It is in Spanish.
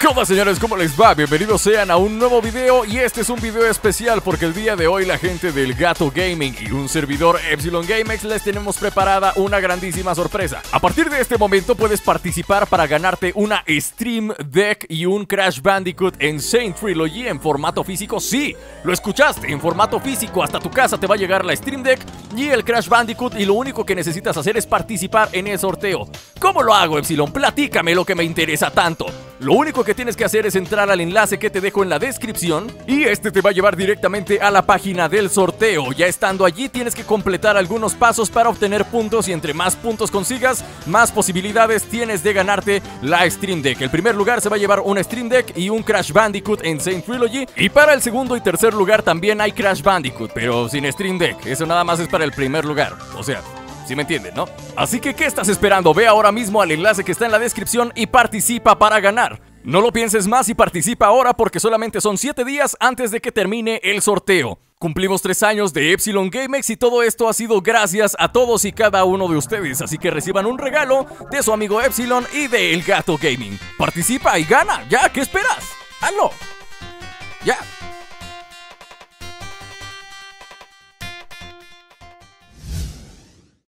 ¿Cómo señores? ¿Cómo les va? Bienvenidos sean a un nuevo video y este es un video especial porque el día de hoy la gente del Gato Gaming y un servidor Epsilon GameX les tenemos preparada una grandísima sorpresa. A partir de este momento puedes participar para ganarte una Stream Deck y un Crash Bandicoot en Saint Trilogy en formato físico. Sí, lo escuchaste, en formato físico hasta tu casa te va a llegar la Stream Deck y el Crash Bandicoot y lo único que necesitas hacer es participar en el sorteo. ¿Cómo lo hago Epsilon? Platícame lo que me interesa tanto. Lo único que tienes que hacer es entrar al enlace que te dejo en la descripción y este te va a llevar directamente a la página del sorteo. Ya estando allí tienes que completar algunos pasos para obtener puntos y entre más puntos consigas, más posibilidades tienes de ganarte la Stream Deck. El primer lugar se va a llevar una Stream Deck y un Crash Bandicoot en Saint Trilogy y para el segundo y tercer lugar también hay Crash Bandicoot, pero sin Stream Deck. Eso nada más es para el primer lugar. O sea, si me entienden, ¿no? Así que, ¿qué estás esperando? Ve ahora mismo al enlace que está en la descripción y participa para ganar. No lo pienses más y participa ahora porque solamente son 7 días antes de que termine el sorteo. Cumplimos 3 años de Epsilon GameX y todo esto ha sido gracias a todos y cada uno de ustedes, así que reciban un regalo de su amigo Epsilon y de El Gato Gaming. Participa y gana, ya, ¿qué esperas? ¡Hazlo! Ya.